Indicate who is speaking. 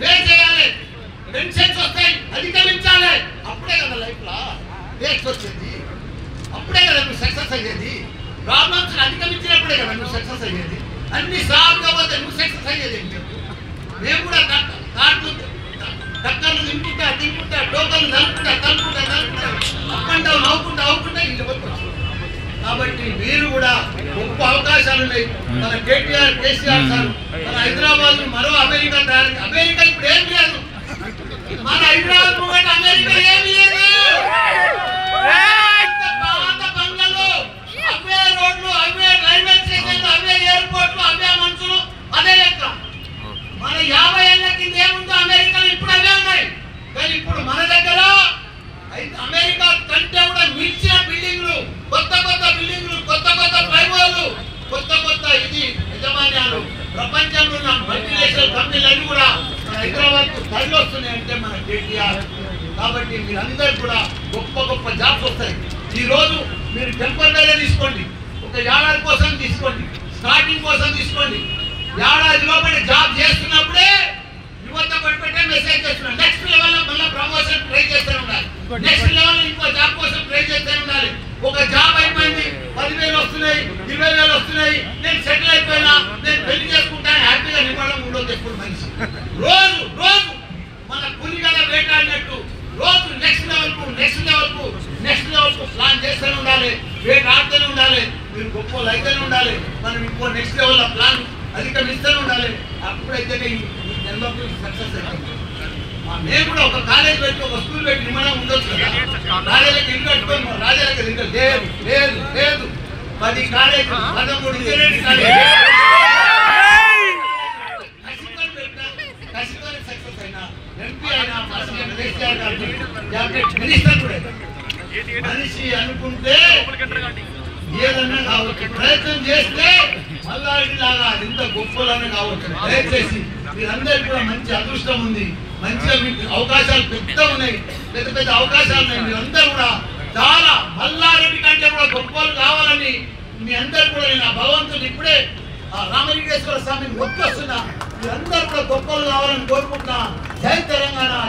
Speaker 1: Pay చేయాలి. Pensions వస్తాయి అధిగమించాలి. అప్పుడే కదా లైఫ్లో టేస్ట్ వచ్చేది. అప్పుడే కదా నువ్వు సక్సెస్ అయ్యేది. ప్రాబ్లమ్స్ అధిగమించినప్పుడే కదా నువ్వు సక్సెస్ అయ్యేది. అన్ని సాల్వ్ కాకపోతే నువ్వు సక్సెస్ అయ్యేది ఏం మేము కూడా కార్డు టక్కర్లు తింటుంటా తింటుంటా టోకన్లు నలుపుకుంటా కలుపుకుంటా కలుపుకుంటా అప్ నవ్వుకుంటా అవ్వకుండా ఇంటి వరకు కాబట్టి మీరు కూడా గొప్ప అవకాశాలు ఉన్నాయి. మన కేటీఆర్ కేసీఆర్ సార్ హైదరాబాద్ మరో అమెరికా తయారు అమెరికా ఇప్పుడు ఏం లేదు. మన హైదరాబాద్ అమెరికా ఏమి లేదు. పాత బంగ్లాలు అవే రోడ్లు అవే రైల్వే స్టేషన్లు అవే ఎయిర్పోర్ట్లు అవే మనుషులు అదే లెక్క. మన యాభై ఏళ్ళ కింద ఏముందో అమెరికాలో ఇప్పుడు అవే ఉన్నాయి. కానీ ఇప్పుడు మన దగ్గర అమెరికా కంటే కూడా మించిన బిల్డింగ్లు కొత్త కొత్త బిల్డింగ్లు కొత్త కొత్త ఫ్లైఓవర్లు కొత్త కొత్త ఇది యజమాన్యాలు మల్టీనేషనల్ కంపెనీలన్నీ కూడా మన హైదరాబాద్కు తరలి వస్తున్నాయి అంటే మన కేటీఆర్. కాబట్టి మీరందరూ కూడా గొప్ప గొప్ప జాబ్స్ వస్తాయి. ఈ రోజు మీరు టెంపరీ తీసుకోండి. ఒక ఏడాది కోసం తీసుకోండి. స్టార్టింగ్ కోసం తీసుకోండి. ఏడాది లోపల జాబ్ చేస్తున్నప్పుడే యువత పడిపెట్టే మెసేజ్ చేస్తున్నాం నెక్స్ట్ లెవెల్లో మళ్ళీ ప్రమోషన్ ట్రై చేస్తూ ఉండాలి. నెక్స్ట్ లెవెల్ ఇంకో జాబ్ కోసం ట్రై చేస్తూ ఉండాలి ఒక జాబ్ అయిపోయింది పదివేలు వస్తున్నాయి ఇరవై వేలు వస్తున్నాయి నేను సెటిల్ అయిపోయినా నేను పెళ్ళి చేసుకుంటాను హ్యాపీగా నిమ్మడం ఉండదు ఎప్పుడు మనిషి రోజు రోజు మన పులిగల వేటాడినట్టు రోజు నెక్స్ట్ లెవెల్కు నెక్స్ట్ లెవెల్కు నెక్స్ట్ లెవెల్కు ప్లాన్ చేస్తూనే ఉండాలి. వేట ఆడుతూనే ఉండాలి. మీరు గొప్ప అయితేనే ఉండాలి. మనం ఇంకో నెక్స్ట్ లెవెల్లో ప్లాన్ అధిగమిస్తూనే ఉండాలి. అప్పుడైతేనే ఈ ఈ జన్మకు సక్సెస్ అవుతుంది. మేము కూడా ఒక కాలేజ్ పెట్టి ఒక స్కూల్ పెట్టి నిమ్మడం ఉండొచ్చు కదా. రాజాలకు ఇల్లు కట్టుకొని రాజాలకు ఇల్లు లేదు లేదు లేదు. పది కాలేజ్ పదమూడు ఇంజనీరింగ్ కాలేజ్ సక్సెస్ అయినా ఎంపీ అయినా మినిస్టర్ కూడా. మనిషి అనుకుంటే ఏదన్నా కావచ్చు. ప్రయత్నం చేస్తే మల్లారెడ్డి లాగా ఎంత గొప్పలన్నా కావచ్చు. దయచేసి మీరందరికీ కూడా మంచి అదృష్టం ఉంది. మంచిగా మీకు అవకాశాలు పెద్ద ఉన్నాయి. పెద్ద పెద్ద అవకాశాలు ఉన్నాయి. మీరందరూ కూడా చాలా మల్లారెడ్డి కంటే కూడా గొప్పలు కావాలని మీ అందరు కూడా నేను ఆ భగవంతుని ఇప్పుడే ఆ రామలింగేశ్వర స్వామిని మొక్కొస్తున్నా. మీరందరూ కూడా గొప్పలు కావాలని కోరుకుంటున్నా. జై తెలంగాణ.